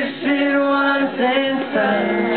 This once and insane.